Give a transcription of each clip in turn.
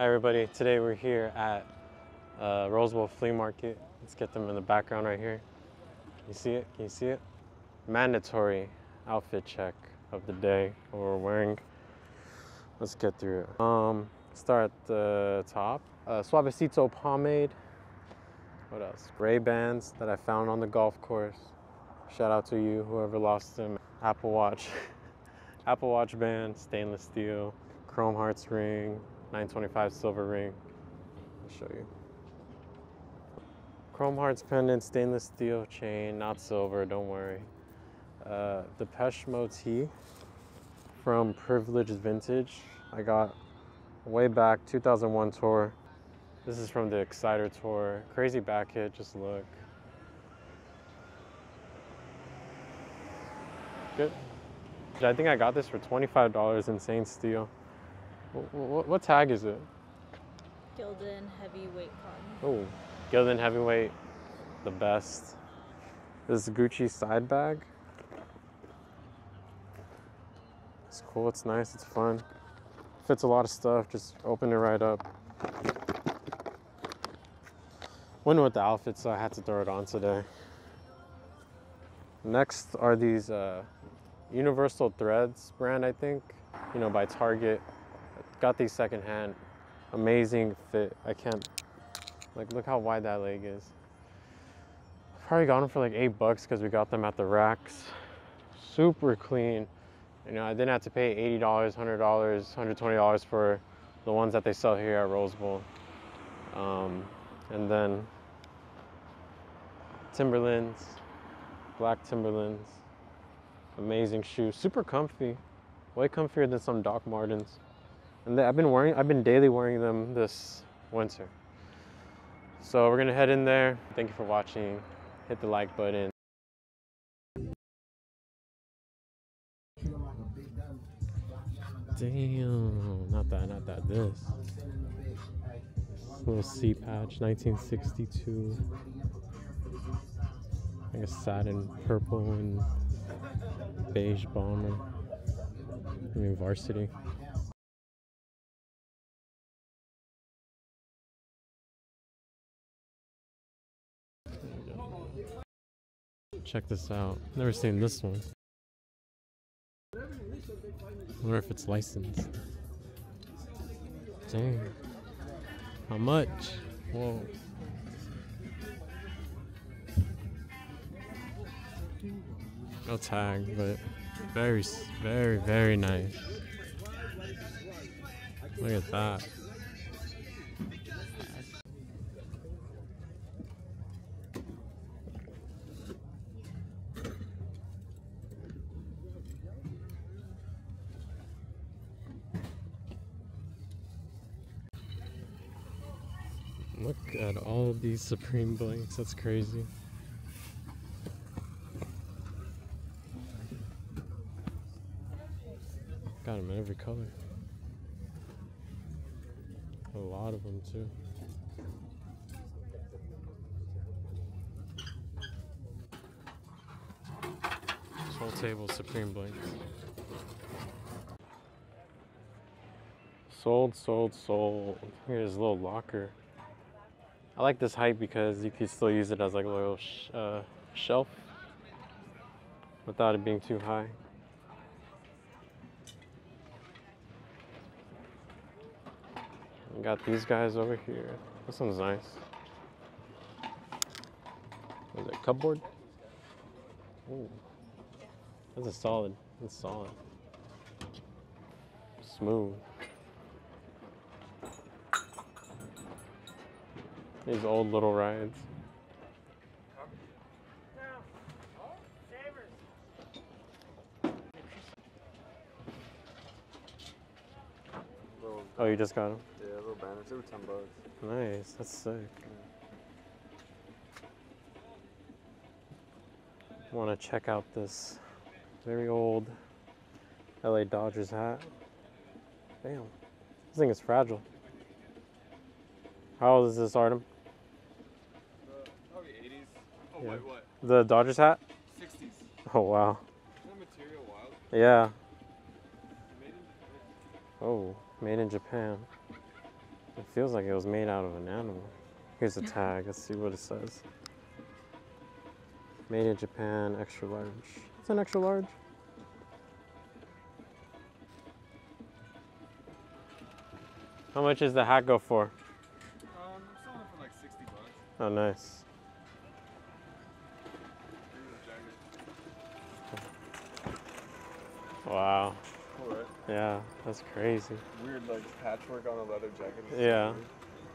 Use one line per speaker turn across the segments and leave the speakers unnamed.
Hi everybody, today we're here at uh, Flea Market. Let's get them in the background right here. Can you see it? Can you see it? Mandatory outfit check of the day, what we're wearing. Let's get through it. Um, start at the top. Uh, Suavecito pomade. What else? Ray-Bans that I found on the golf course. Shout out to you, whoever lost them. Apple Watch. Apple Watch band, stainless steel, chrome hearts ring, 925 silver ring. I'll show you. Chrome hearts pendant, stainless steel chain, not silver, don't worry. Uh, Depeche Mode tee from Privileged Vintage. I got way back 2001 tour. This is from the Exciter tour. Crazy back hit, just look. Good. I think I got this for $25, insane steal. What, what, tag is it?
Gildan heavyweight cotton.
Oh, Gildan heavyweight, the best. This is Gucci side bag. It's cool, it's nice, it's fun. Fits a lot of stuff, just open it right up. Went with the outfit, so I had to throw it on today. Next are these uh, Universal Threads brand, I think, you know, by Target. Got these secondhand. Amazing fit. I can't, like, look how wide that leg is. Probably got them for like eight bucks because we got them at the racks. Super clean. You know, I didn't have to pay $80, $100, $120 for the ones that they sell here at Rose Bowl. Um, and then Timberlands, black Timberlands. Amazing shoes, super comfy, way comfier than some Doc Martens. And I've been wearing, I've been daily wearing them this winter. So we're gonna head in there. Thank you for watching. Hit the like button. Damn, not that, not that, this. little C patch, 1962. Like a satin purple and beige bomber. I mean varsity. Check this out. Never seen this one. wonder if it's licensed. Dang. How much? Whoa. No tag, but very, very, very nice. Look at that. These Supreme blanks, that's crazy. Got them in every color. A lot of them too. This whole table Supreme blanks. Sold, sold, sold. Here's a little locker. I like this height because you can still use it as like a little sh uh, shelf without it being too high. We got these guys over here. This one's nice. Is it, cupboard? Ooh. That's a solid. That's solid. Smooth. These old little rides. Oh, you just got them?
Yeah, little banners. They were 10 bucks.
Nice, that's sick. Want to check out this very old LA Dodgers hat. Damn, this thing is fragile. How old is this, Artem?
Probably 80s. Oh,
Yeah.
wait, what?
The Dodgers hat?
60s.
Oh, wow.
Isn't that material wild?
Yeah.
Made
Oh, made in Japan. It feels like it was made out of an animal. Here's a tag. Let's see what it says. Made in Japan, extra large. It's an extra large. How much does the hat go for?
Um, selling for like 60 bucks.
Oh, nice. Wow.
Cool, right?
Yeah, that's crazy.
Weird, like, patchwork on a leather jacket.
Yeah.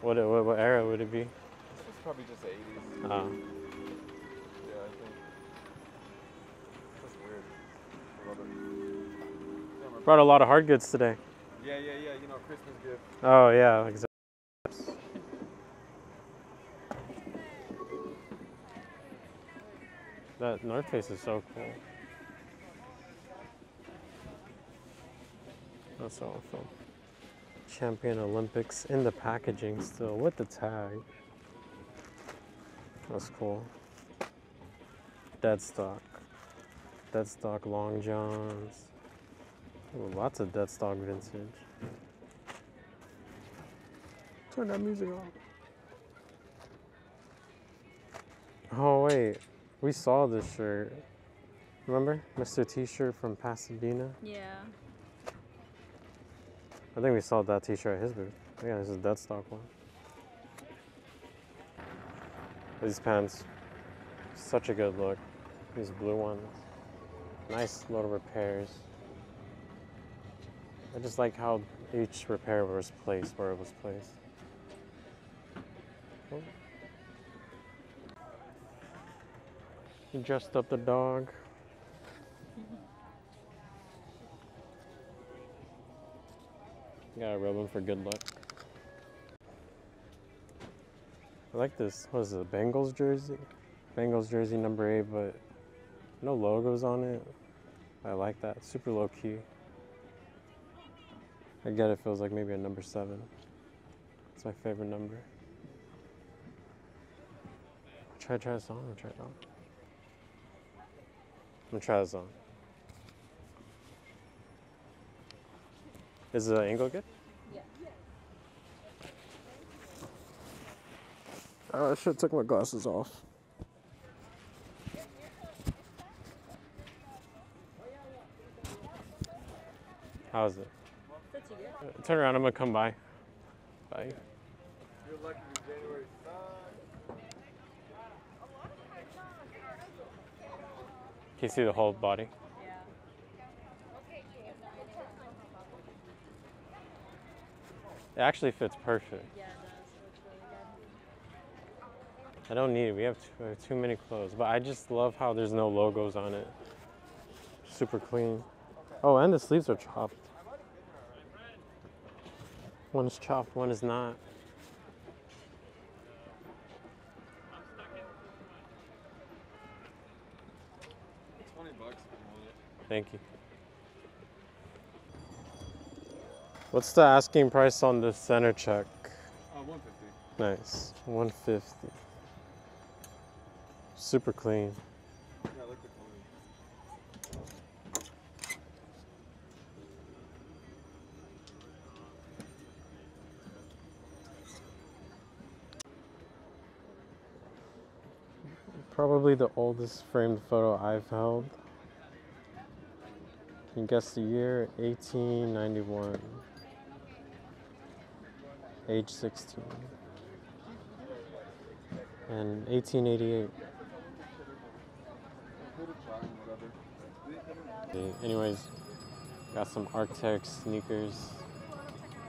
What, what, what era would it be?
This was probably just the 80s.
Uh,
Yeah, I think. That's weird. I love it. Yeah,
brought a lot of hard goods today.
Yeah, yeah, yeah. You know, Christmas gift.
Oh, yeah, exactly. That North Face is so cool. That's awesome. Champion Olympics in the packaging still with the tag. That's cool. Dead stock. Dead stock long johns. Ooh, lots of dead stock vintage. Turn that music off. Oh wait, we saw this shirt. Remember, Mr. T-shirt from Pasadena?
Yeah.
I think we saw that T-shirt at his booth. Yeah, this is a dead stock one. These pants, such a good look. These blue ones, nice little repairs. I just like how each repair was placed where it was placed. Oh. He dressed up the dog. Gotta rub him for good luck. I like this. What is it? Bengals jersey? Bengals jersey number eight, but no logos on it. I like that. Super low key. I get it feels like maybe a number seven. It's my favorite number. Try try this on. Try it on. I'm gonna try this on. Is the angle good?
Yeah.
Oh, I should have took my glasses off. How's it?
Fits you good.
Uh, Turn around, I'm gonna come by. Bye.
You're lucky with January 3rd.
Can you see the whole body? It actually fits perfect.
Yeah, it does. Really good.
I don't need it. We have too, uh, too many clothes, but I just love how there's no logos on it. Super clean. Oh, and the sleeves are chopped. One is chopped, one is not.
Twenty bucks if you want it.
Thank you. What's the asking price on the center check?
Uh, 150.
Nice. 150. Super clean.
Yeah, I like the color.
Probably the oldest framed photo I've held. Can you guess the year? 1891. Age 16. And 1888.
Put a try and whatever.
Anyways, got some Arcteryx sneakers.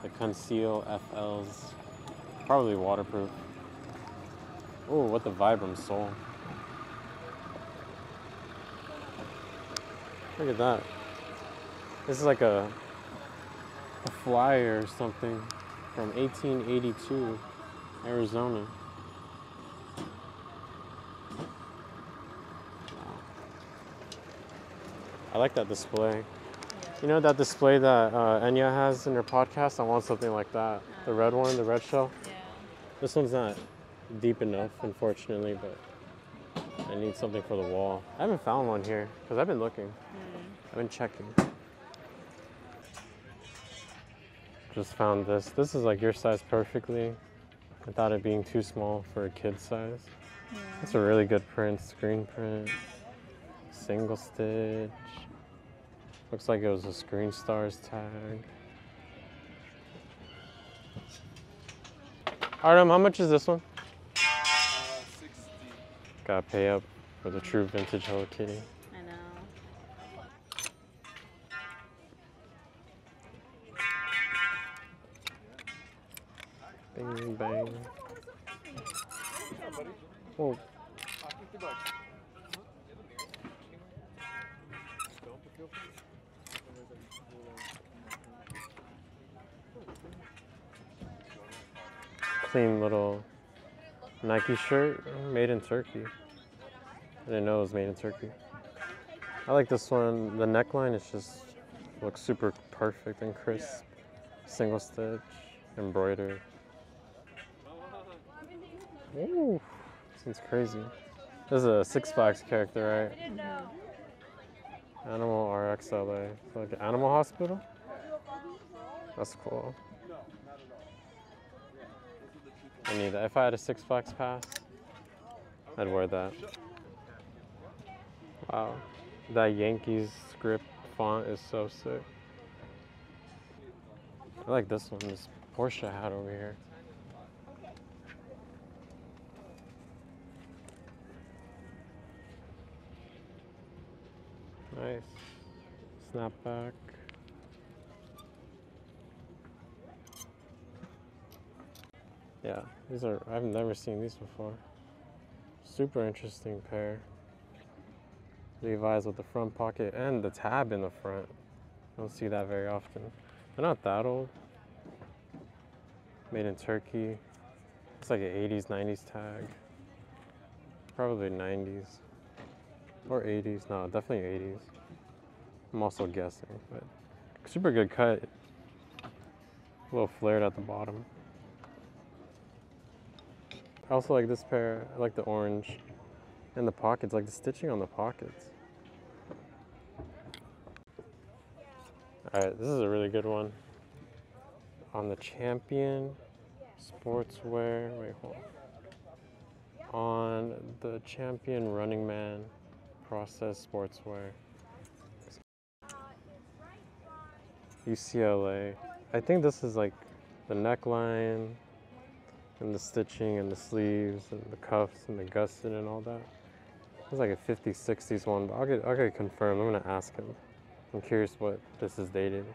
The Konseal FLs. Probably waterproof. Oh, what the Vibram sole. Look at that. This is like a, a flyer or something from 1882, Arizona. I like that display. You know that display that uh, Enya has in her podcast? I want something like that. The red one, the red shell.
Yeah.
This one's not deep enough, unfortunately, but I need something for the wall. I haven't found one here because I've been looking.
Mm.
I've been checking. Just found this. This is like your size perfectly. Without it being too small for a kid size. It's a really good print, screen print, single stitch. Looks like it was a Screen Stars tag. Artem, how much is this one?
Uh, 60.
Gotta pay up for the true vintage Hello Kitty. Bing bang. Oh,
50 bucks. Don't be careful.
clean little Nike shirt made in Turkey. I didn't know it was made in Turkey. I like this one. The neckline is just looks super perfect and crisp. Single stitch, embroidered. Ooh, this one's crazy. This is a Six Flags character, right? Animal RXLA. So like an animal hospital? That's cool. I need that. If I had a Six Flags pass, I'd wear that. Wow. That Yankees script font is so sick. I like this one, this Porsche hat over here. Nice. Snapback. Yeah, these are, I've never seen these before. Super interesting pair. Levi's with the front pocket and the tab in the front. Don't see that very often. They're not that old. Made in Turkey. It's like an 80s, 90s tag. Probably 90s. Or 80s. No, definitely 80s. I'm also guessing, but super good cut. A little flared at the bottom. I also like this pair. I like the orange and the pockets, like the stitching on the pockets. All right, this is a really good one. On the Champion Sportswear, wait, hold on. On the Champion Running Man Process Sportswear. UCLA. I think this is like the neckline and the stitching and the sleeves and the cuffs and the gusset and all that. It's like a 50s, 60s one, but I'll get, I'll get confirmed. I'm gonna ask him. I'm curious what this is dated.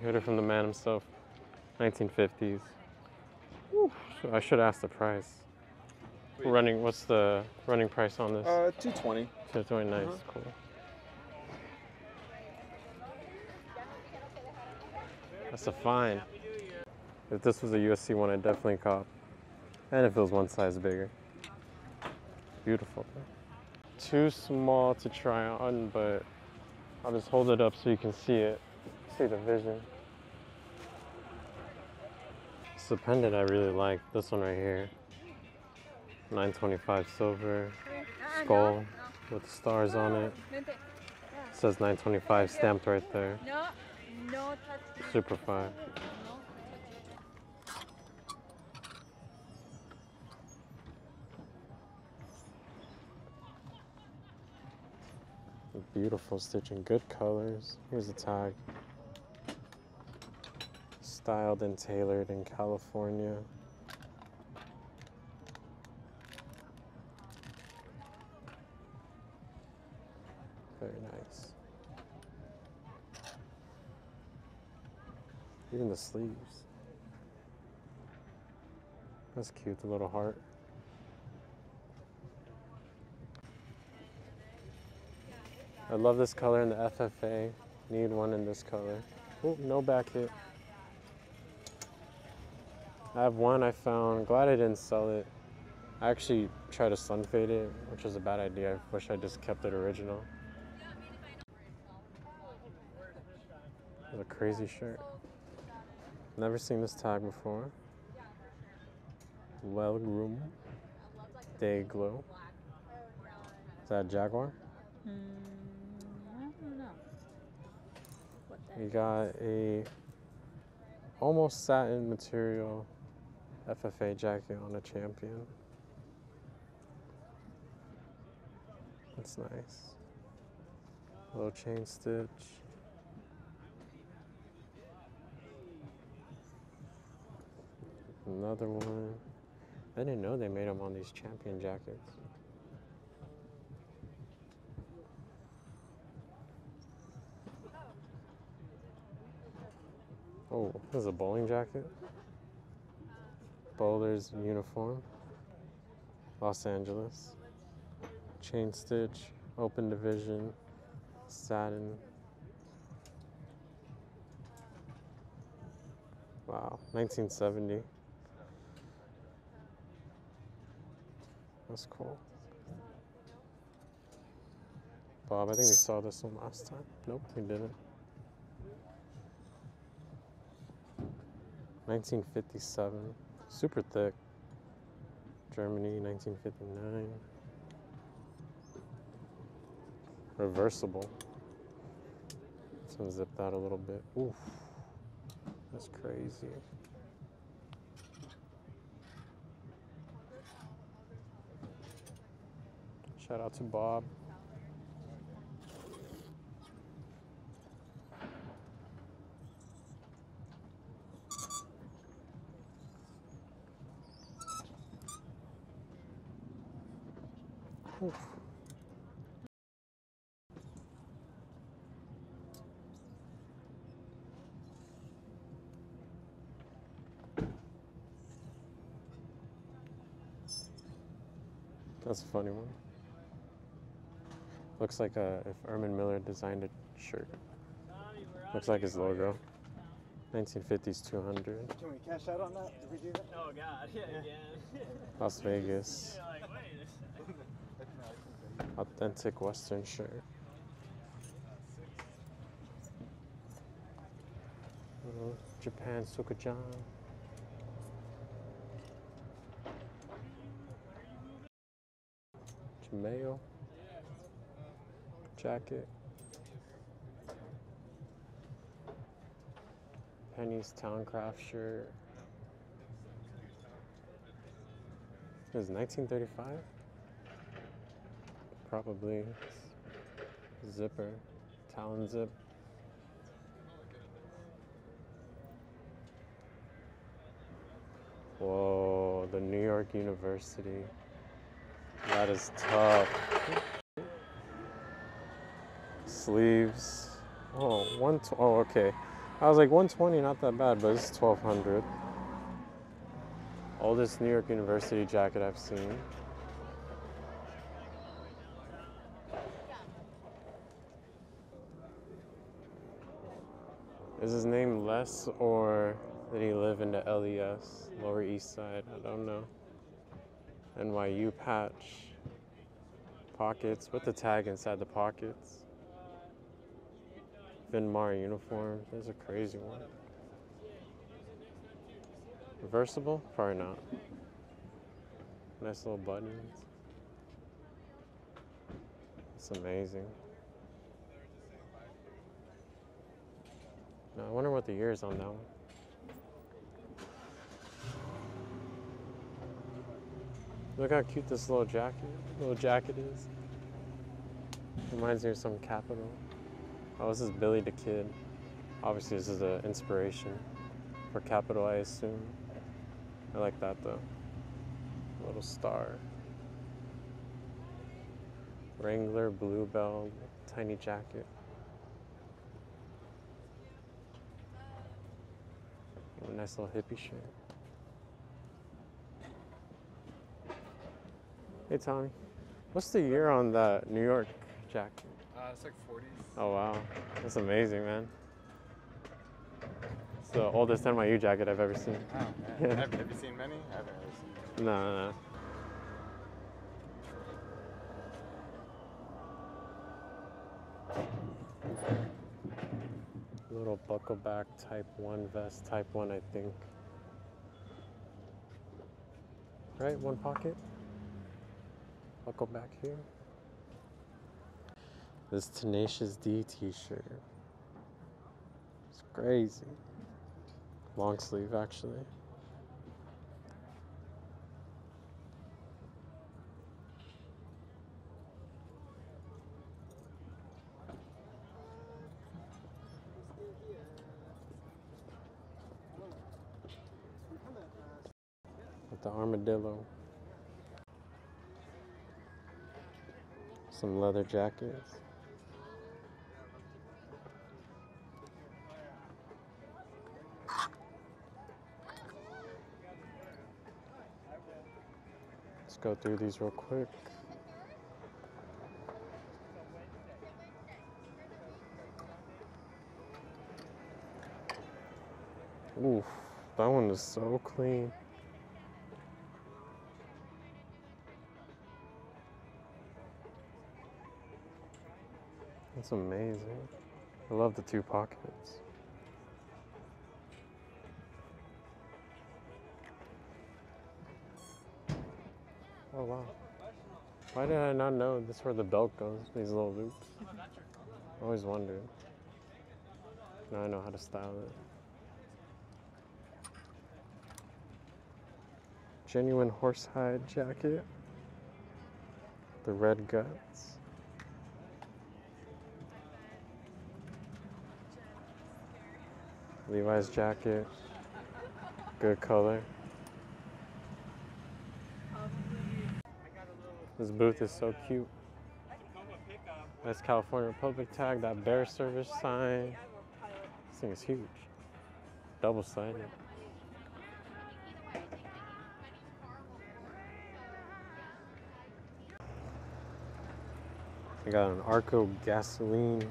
Heard it from the man himself. 1950s. I should ask the price.
Wait.
Running, what's the running price on this?
Uh, 220.
So it's really nice,
uh-huh.
cool. That's a fine. If this was a USC one, I'd definitely cop. And if it was one size bigger. Beautiful. Too small to try on, but I'll just hold it up so you can see it. See the vision. It's a pendant I really like. This one right here. 925 silver. Skull with stars on it. It says 925 stamped right there. Super fine. Beautiful stitching, good colors. Here's the tag. Styled and tailored in California. Very nice. Even the sleeves. That's cute, the little heart. I love this color in the FFA. Need one in this color. Oh, no back hit. I have one I found. Glad I didn't sell it. I actually tried to sun fade it, which was a bad idea. I wish I just kept it original. It's a crazy shirt. Never seen this tag before. Well Room Day Glow. Is that a Jaguar?
Mm, I don't know.
We got a almost satin material FFA jacket on a champion. That's nice. Little chain stitch. Another one. I didn't know they made them on these champion jackets. Oh, this is a bowling jacket. Bowler's uniform. Los Angeles. Chain stitch, open division, satin. Wow, 1970. That's cool. Bob, I think we saw this one last time. Nope, we didn't. 1957. Super thick. Germany, 1959. Reversible. Let's unzip that a little bit. Oof. That's crazy. Shout out to Bob. That's a funny one. Looks like uh, if Herman Miller designed a shirt. Looks like his logo. 1950s 200.
Can we cash out on that? Did we do that?
Oh God, yeah, again.
Las Vegas.
You're like, wait a second.
Authentic Western shirt. Little Japan Sukajan. Jameo. Jacket. Penney's Towncraft shirt. It was 1935? Probably. Zipper. Talon zip. Whoa, the New York University. That is tough. Sleeves. Oh, one. Oh, okay. I was like 120, not that bad, but it's 1200. Oldest New York University jacket I've seen. Is his name Les or did he live in the LES, Lower East Side? I don't know. NYU patch. Pockets with the tag inside the pockets. Finmar uniform. There's a crazy one. Reversible? Probably not. Nice little buttons. It's amazing. Now, I wonder what the year is on that one. Look how cute this little jacket, little jacket is. Reminds me of some Kapital. Oh, this is Billy the Kid. Obviously, this is an inspiration for Kapital, I assume. I like that though. Little star. Wrangler, Bluebell, tiny jacket. Nice little hippie shirt. Hey Tommy, what's the year on the New York jacket?
Uh, it's like 40s.
Oh wow, that's amazing, man. It's the oldest NYU jacket I've ever seen.
Oh.
Yeah.
Have, have you seen many? I haven't really seen
No, no, no. Little buckle back type 1 vest, type 1, I think. right? One pocket. Buckle back here. This Tenacious D t-shirt. It's crazy. Long sleeve actually. With the armadillo. Some leather jackets. Let's go through these real quick. Oof, that one is so clean. That's amazing. I love the two pockets. Oh wow. Why did I not know this is where the belt goes? These little loops. I always wondered. Now I know how to style it. Genuine horsehide jacket. The red guts. Levi's jacket. Good color. This booth is so cute. That's California Republic tag, that bear service sign. This thing is huge. Double sided. I got an Arco gasoline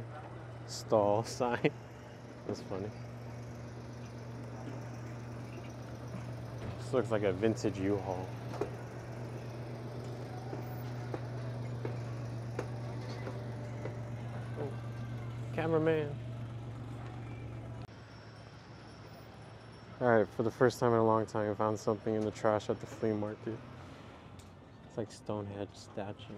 stall sign. That's funny. This looks like a vintage U-Haul. Oh, cameraman. All right, for the first time in a long time, I found something in the trash at the flea market. It's like Stonehenge statue.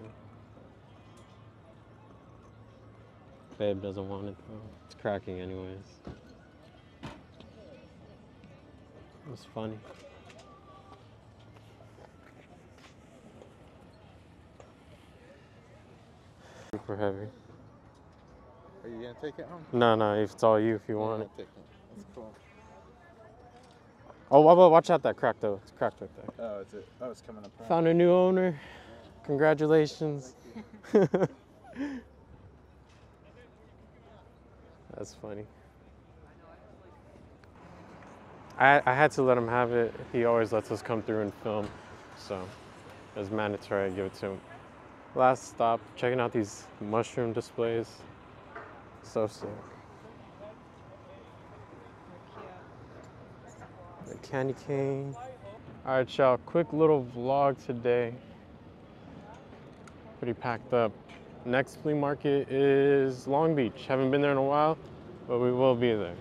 Babe doesn't want it though. It's cracking anyways. It's funny. Super heavy.
Are you gonna take it home?
No, no, if it's all you if you want it.
take it. That's cool.
Oh, wa- wa- watch out that crack though. It's cracked right there.
Oh, it's it. Oh, it's coming apart.
Found a new owner. Congratulations. That's funny. I, I had to let him have it. He always lets us come through and film, so it was mandatory I give it to him. Last stop, checking out these mushroom displays. So sick. The candy cane. All right, y'all. Quick little vlog today. Pretty packed up. Next flea market is Long Beach. Haven't been there in a while, but we will be there.